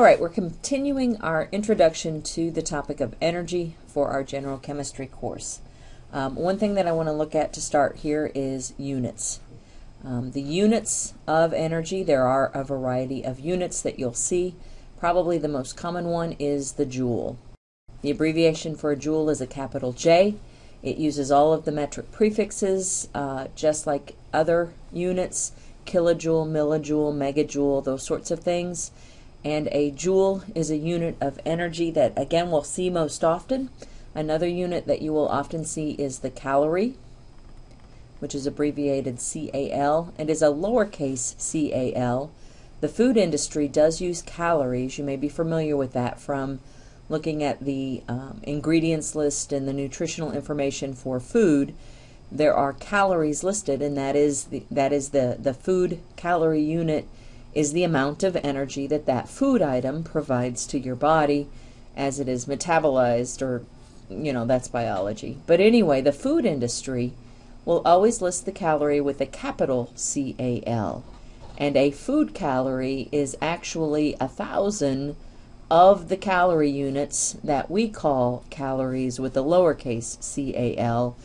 All right, we're continuing our introduction to the topic of energy for our general chemistry course. Um, one thing that I want to look at to start here is units. Um, the units of energy, there are a variety of units that you'll see. Probably the most common one is the joule. The abbreviation for a joule is a capital J. It uses all of the metric prefixes, uh, just like other units, kilojoule, millijoule, megajoule, those sorts of things. And a joule is a unit of energy that, again, we'll see most often. Another unit that you will often see is the calorie, which is abbreviated CAL, and is a lowercase CAL. The food industry does use calories. You may be familiar with that from looking at the um, ingredients list and the nutritional information for food. There are calories listed, and that is the, that is the, the food calorie unit is the amount of energy that that food item provides to your body as it is metabolized or you know that's biology. But anyway the food industry will always list the calorie with a capital cal and a food calorie is actually a thousand of the calorie units that we call calories with the lowercase cal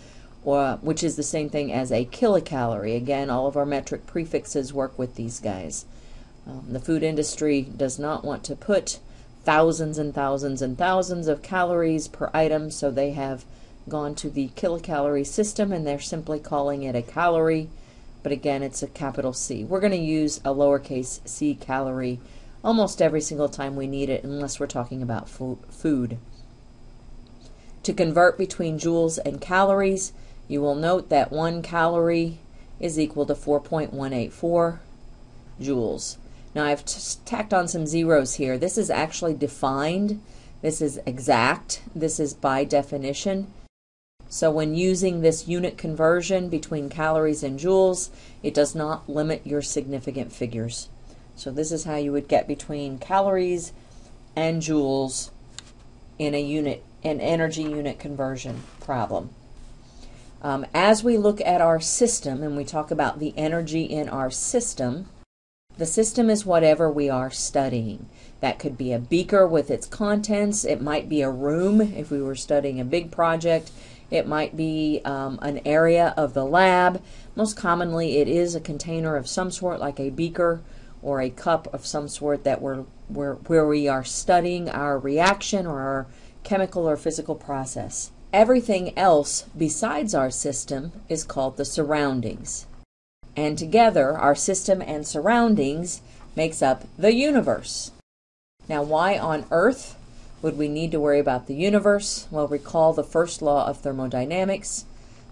or which is the same thing as a kilocalorie. Again all of our metric prefixes work with these guys um, the food industry does not want to put thousands and thousands and thousands of calories per item, so they have gone to the kilocalorie system and they're simply calling it a calorie, but again, it's a capital C. We're going to use a lowercase c calorie almost every single time we need it, unless we're talking about fo food. To convert between joules and calories, you will note that one calorie is equal to 4.184 joules. Now I've tacked on some zeros here. This is actually defined. This is exact. This is by definition. So when using this unit conversion between calories and joules, it does not limit your significant figures. So this is how you would get between calories and joules in a unit, an energy unit conversion problem. Um, as we look at our system and we talk about the energy in our system, the system is whatever we are studying. That could be a beaker with its contents. It might be a room if we were studying a big project. It might be um, an area of the lab. Most commonly, it is a container of some sort, like a beaker or a cup of some sort that we're, we're, where we are studying our reaction or our chemical or physical process. Everything else besides our system is called the surroundings and together our system and surroundings makes up the universe. Now, why on earth would we need to worry about the universe? Well, recall the first law of thermodynamics.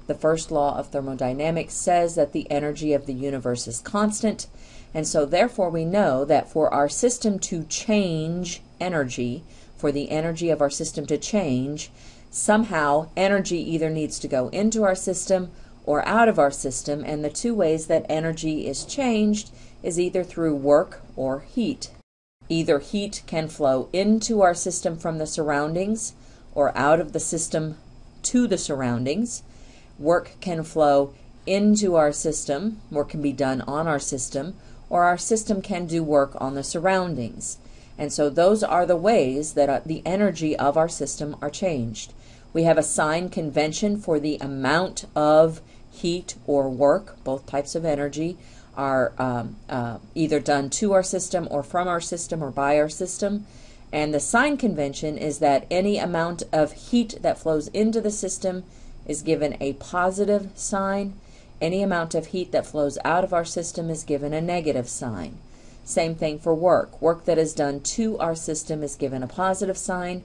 The first law of thermodynamics says that the energy of the universe is constant, and so therefore we know that for our system to change energy, for the energy of our system to change, somehow energy either needs to go into our system or out of our system, and the two ways that energy is changed is either through work or heat. Either heat can flow into our system from the surroundings or out of the system to the surroundings. Work can flow into our system, work can be done on our system, or our system can do work on the surroundings. And so those are the ways that uh, the energy of our system are changed. We have a sign convention for the amount of heat or work, both types of energy, are um, uh, either done to our system or from our system or by our system. And the sign convention is that any amount of heat that flows into the system is given a positive sign. Any amount of heat that flows out of our system is given a negative sign. Same thing for work. Work that is done to our system is given a positive sign.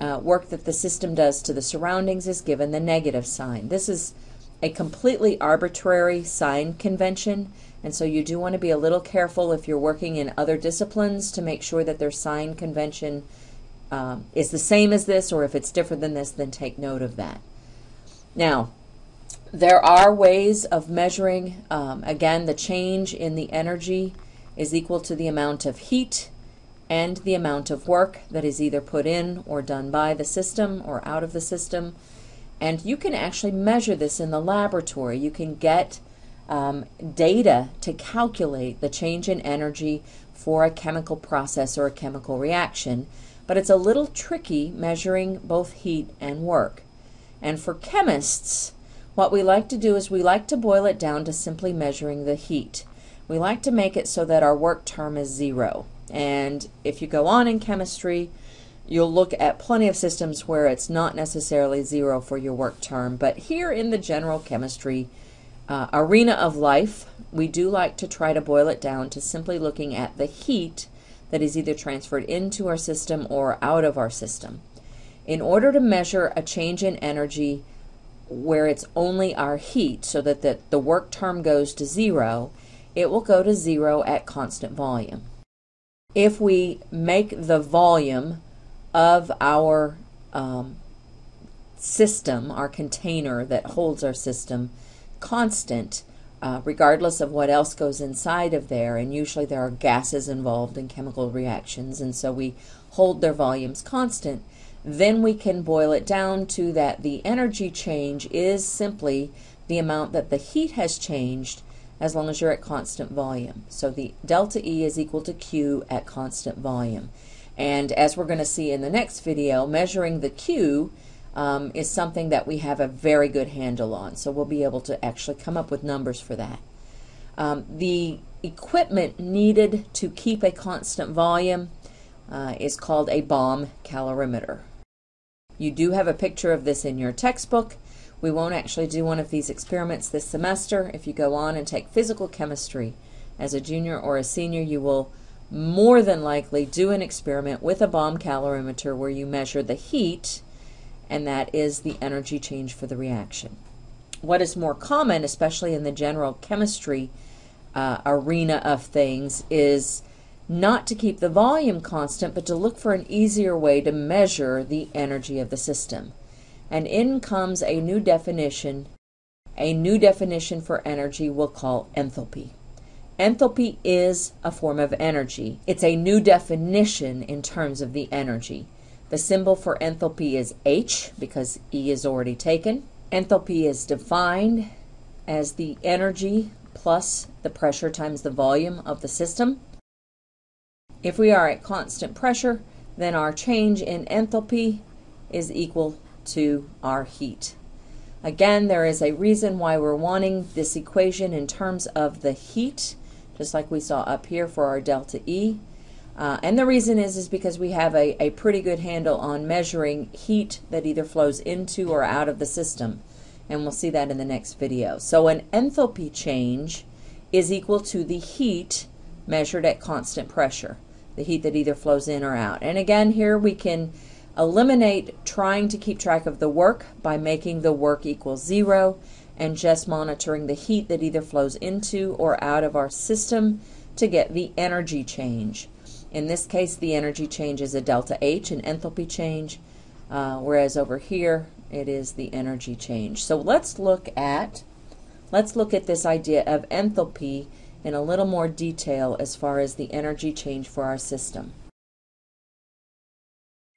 Uh, work that the system does to the surroundings is given the negative sign. This is a completely arbitrary sign convention, and so you do want to be a little careful if you're working in other disciplines to make sure that their sign convention um, is the same as this, or if it's different than this, then take note of that. Now, there are ways of measuring, um, again, the change in the energy is equal to the amount of heat and the amount of work that is either put in or done by the system or out of the system. And you can actually measure this in the laboratory. You can get um, data to calculate the change in energy for a chemical process or a chemical reaction, but it's a little tricky measuring both heat and work. And for chemists, what we like to do is we like to boil it down to simply measuring the heat. We like to make it so that our work term is zero. And if you go on in chemistry, you'll look at plenty of systems where it's not necessarily zero for your work term. But here in the general chemistry uh, arena of life, we do like to try to boil it down to simply looking at the heat that is either transferred into our system or out of our system. In order to measure a change in energy where it's only our heat so that the, the work term goes to zero, it will go to zero at constant volume. If we make the volume of our um, system, our container that holds our system, constant, uh, regardless of what else goes inside of there. And usually there are gases involved in chemical reactions, and so we hold their volumes constant. Then we can boil it down to that the energy change is simply the amount that the heat has changed as long as you're at constant volume. So the delta E is equal to Q at constant volume. And as we're going to see in the next video, measuring the Q um, is something that we have a very good handle on. So we'll be able to actually come up with numbers for that. Um, the equipment needed to keep a constant volume uh, is called a bomb calorimeter. You do have a picture of this in your textbook. We won't actually do one of these experiments this semester. If you go on and take physical chemistry as a junior or a senior, you will more than likely do an experiment with a bomb calorimeter where you measure the heat and that is the energy change for the reaction. What is more common, especially in the general chemistry uh, arena of things, is not to keep the volume constant, but to look for an easier way to measure the energy of the system. And in comes a new definition. A new definition for energy we'll call enthalpy. Enthalpy is a form of energy. It's a new definition in terms of the energy. The symbol for enthalpy is H because E is already taken. Enthalpy is defined as the energy plus the pressure times the volume of the system. If we are at constant pressure, then our change in enthalpy is equal to our heat. Again, there is a reason why we're wanting this equation in terms of the heat just like we saw up here for our delta E. Uh, and the reason is, is because we have a, a pretty good handle on measuring heat that either flows into or out of the system. And we'll see that in the next video. So an enthalpy change is equal to the heat measured at constant pressure, the heat that either flows in or out. And again, here we can eliminate trying to keep track of the work by making the work equal zero and just monitoring the heat that either flows into or out of our system to get the energy change. In this case, the energy change is a delta H, an enthalpy change, uh, whereas over here it is the energy change. So let's look at let's look at this idea of enthalpy in a little more detail as far as the energy change for our system.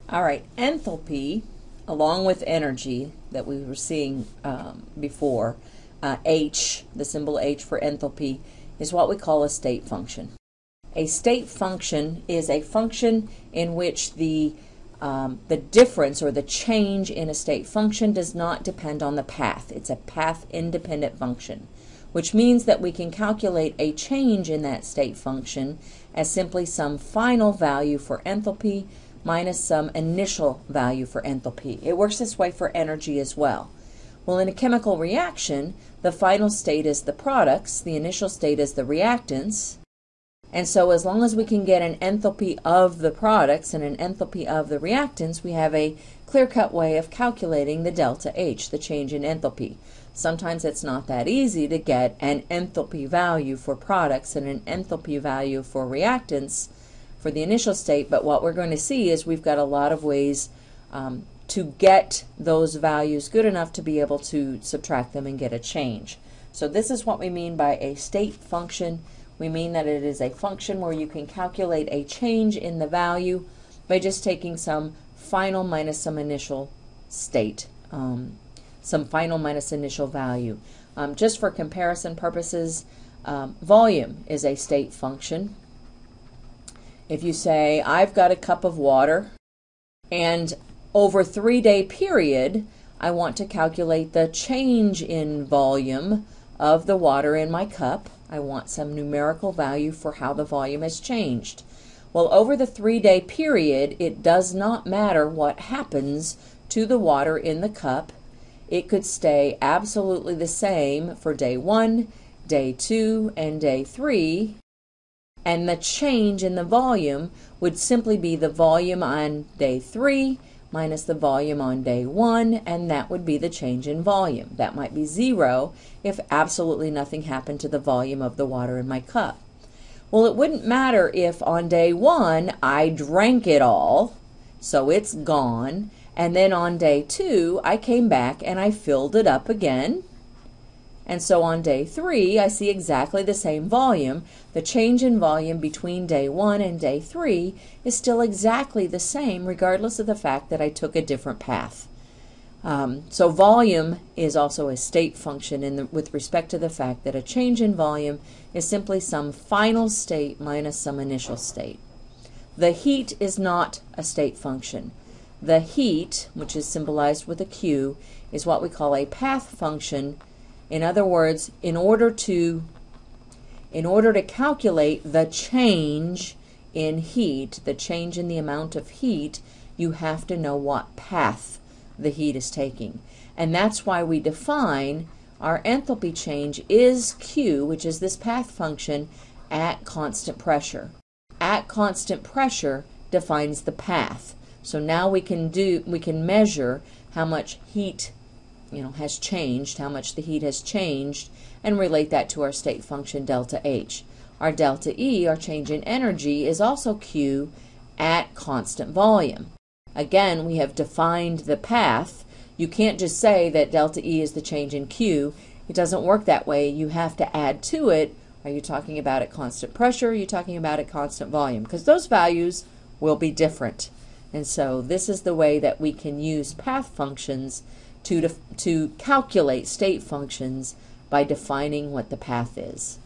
All right, enthalpy along with energy that we were seeing um, before, uh, H, the symbol H for enthalpy, is what we call a state function. A state function is a function in which the um, the difference or the change in a state function does not depend on the path. It's a path independent function, which means that we can calculate a change in that state function as simply some final value for enthalpy minus some initial value for enthalpy. It works this way for energy as well. Well, in a chemical reaction, the final state is the products, the initial state is the reactants, and so as long as we can get an enthalpy of the products and an enthalpy of the reactants, we have a clear-cut way of calculating the delta H, the change in enthalpy. Sometimes it's not that easy to get an enthalpy value for products and an enthalpy value for reactants, for the initial state, but what we're going to see is we've got a lot of ways um, to get those values good enough to be able to subtract them and get a change. So this is what we mean by a state function. We mean that it is a function where you can calculate a change in the value by just taking some final minus some initial state, um, some final minus initial value. Um, just for comparison purposes, um, volume is a state function. If you say, I've got a cup of water, and over three day period, I want to calculate the change in volume of the water in my cup. I want some numerical value for how the volume has changed. Well, over the three day period, it does not matter what happens to the water in the cup. It could stay absolutely the same for day one, day two, and day three. And the change in the volume would simply be the volume on day three minus the volume on day one, and that would be the change in volume. That might be zero if absolutely nothing happened to the volume of the water in my cup. Well, it wouldn't matter if on day one I drank it all, so it's gone, and then on day two I came back and I filled it up again, and so on day three, I see exactly the same volume. The change in volume between day one and day three is still exactly the same, regardless of the fact that I took a different path. Um, so volume is also a state function in the, with respect to the fact that a change in volume is simply some final state minus some initial state. The heat is not a state function. The heat, which is symbolized with a Q, is what we call a path function in other words, in order to in order to calculate the change in heat, the change in the amount of heat, you have to know what path the heat is taking. And that's why we define our enthalpy change is Q, which is this path function, at constant pressure. At constant pressure defines the path. So now we can do we can measure how much heat you know, has changed, how much the heat has changed, and relate that to our state function delta H. Our delta E, our change in energy, is also Q at constant volume. Again, we have defined the path. You can't just say that delta E is the change in Q. It doesn't work that way. You have to add to it. Are you talking about at constant pressure? Are you talking about at constant volume? Because those values will be different. And so this is the way that we can use path functions to, to calculate state functions by defining what the path is.